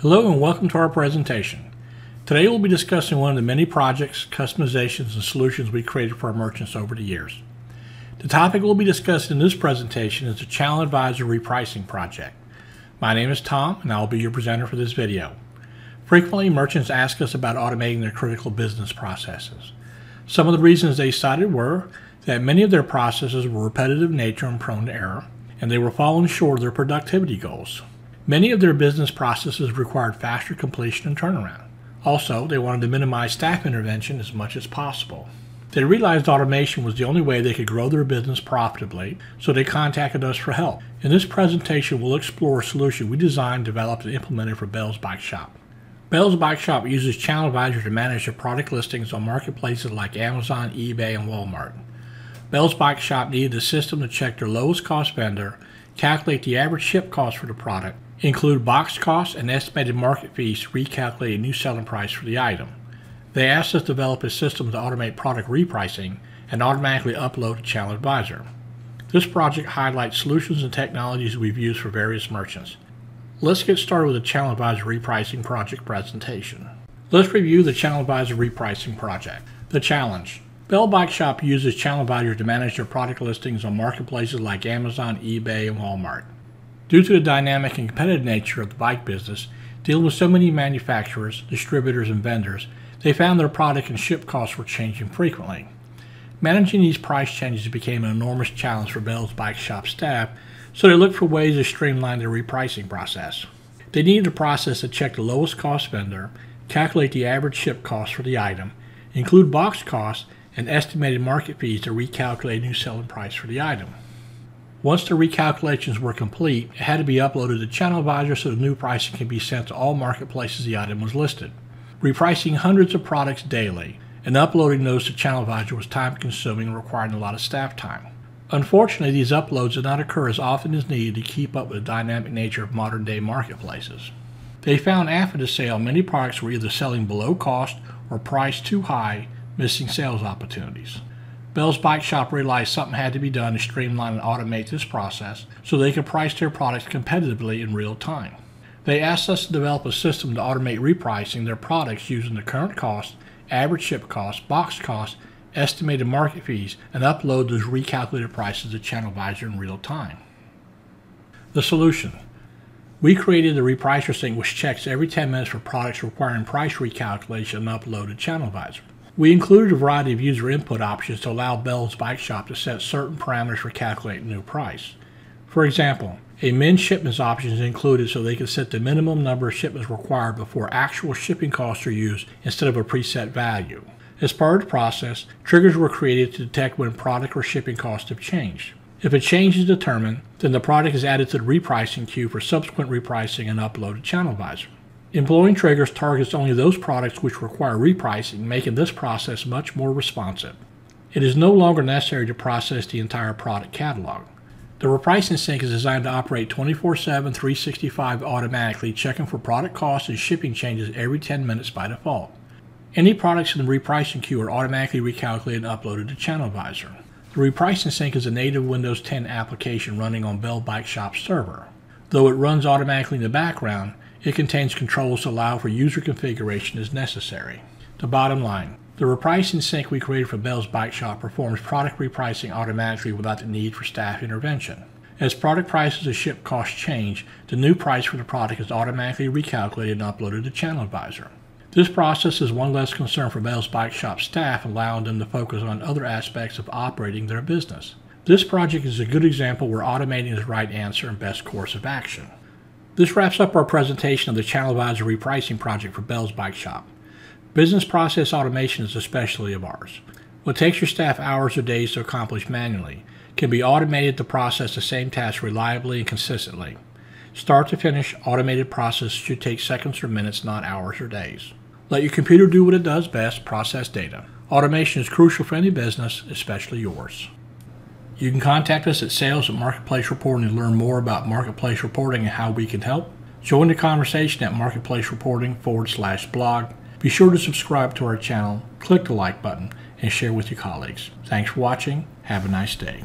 Hello and welcome to our presentation. Today we'll be discussing one of the many projects, customizations, and solutions we created for our merchants over the years. The topic we'll be discussing in this presentation is the Channel Advisor Repricing Project. My name is Tom and I will be your presenter for this video. Frequently, merchants ask us about automating their critical business processes. Some of the reasons they cited were that many of their processes were repetitive in nature and prone to error, and they were falling short of their productivity goals. Many of their business processes required faster completion and turnaround. Also, they wanted to minimize staff intervention as much as possible. They realized automation was the only way they could grow their business profitably, so they contacted us for help. In this presentation, we'll explore a solution we designed, developed, and implemented for Bell's Bike Shop. Bell's Bike Shop uses Channel Advisor to manage their product listings on marketplaces like Amazon, eBay, and Walmart. Bell's Bike Shop needed a system to check their lowest cost vendor, calculate the average ship cost for the product, include box costs and estimated market fees to recalculate a new selling price for the item. They asked us to develop a system to automate product repricing and automatically upload to Channel Advisor. This project highlights solutions and technologies we've used for various merchants. Let's get started with the Channel Advisor Repricing Project presentation. Let's review the Channel Advisor Repricing Project. The challenge. Bell Bike Shop uses Channel Advisor to manage their product listings on marketplaces like Amazon, eBay, and Walmart. Due to the dynamic and competitive nature of the bike business, dealing with so many manufacturers, distributors, and vendors, they found their product and ship costs were changing frequently. Managing these price changes became an enormous challenge for Bell's Bike Shop staff, so they looked for ways to streamline their repricing process. They needed a process to check the lowest cost vendor, calculate the average ship cost for the item, include box costs, and estimated market fees to recalculate new selling price for the item. Once the recalculations were complete, it had to be uploaded to Channel Advisor so the new pricing can be sent to all marketplaces the item was listed. Repricing hundreds of products daily and uploading those to Channel Advisor was time consuming and requiring a lot of staff time. Unfortunately, these uploads did not occur as often as needed to keep up with the dynamic nature of modern day marketplaces. They found after the sale many products were either selling below cost or priced too high, missing sales opportunities. Bell's Bike Shop realized something had to be done to streamline and automate this process so they could price their products competitively in real time. They asked us to develop a system to automate repricing their products using the current cost, average ship cost, box cost, estimated market fees, and upload those recalculated prices to Channel Advisor in real time. The solution. We created the repricer sync which checks every 10 minutes for products requiring price recalculation and upload to Channel Advisor. We included a variety of user input options to allow Bell's Bike Shop to set certain parameters for calculating a new price. For example, a min shipments option is included so they can set the minimum number of shipments required before actual shipping costs are used instead of a preset value. As part of the process, triggers were created to detect when product or shipping costs have changed. If a change is determined, then the product is added to the repricing queue for subsequent repricing and uploaded to Channel Advisor. Employing triggers targets only those products which require repricing, making this process much more responsive. It is no longer necessary to process the entire product catalog. The repricing sync is designed to operate 24 7, 365 automatically, checking for product costs and shipping changes every 10 minutes by default. Any products in the repricing queue are automatically recalculated and uploaded to Channel Advisor. The repricing sync is a native Windows 10 application running on Bell Bike Shop server. Though it runs automatically in the background, it contains controls to allow for user configuration as necessary. The bottom line, the repricing sync we created for Bell's Bike Shop performs product repricing automatically without the need for staff intervention. As product prices and ship costs change, the new price for the product is automatically recalculated and uploaded to Channel Advisor. This process is one less concern for Bell's Bike Shop staff, allowing them to focus on other aspects of operating their business. This project is a good example where automating is the right answer and best course of action. This wraps up our presentation of the Channel Advisor repricing project for Bell's Bike Shop. Business process automation is a specialty of ours. What takes your staff hours or days to accomplish manually can be automated to process the same task reliably and consistently. Start to finish, automated process should take seconds or minutes, not hours or days. Let your computer do what it does best, process data. Automation is crucial for any business, especially yours. You can contact us at sales at Marketplace Reporting to learn more about Marketplace Reporting and how we can help. Join the conversation at Marketplace Reporting forward slash blog. Be sure to subscribe to our channel, click the like button, and share with your colleagues. Thanks for watching. Have a nice day.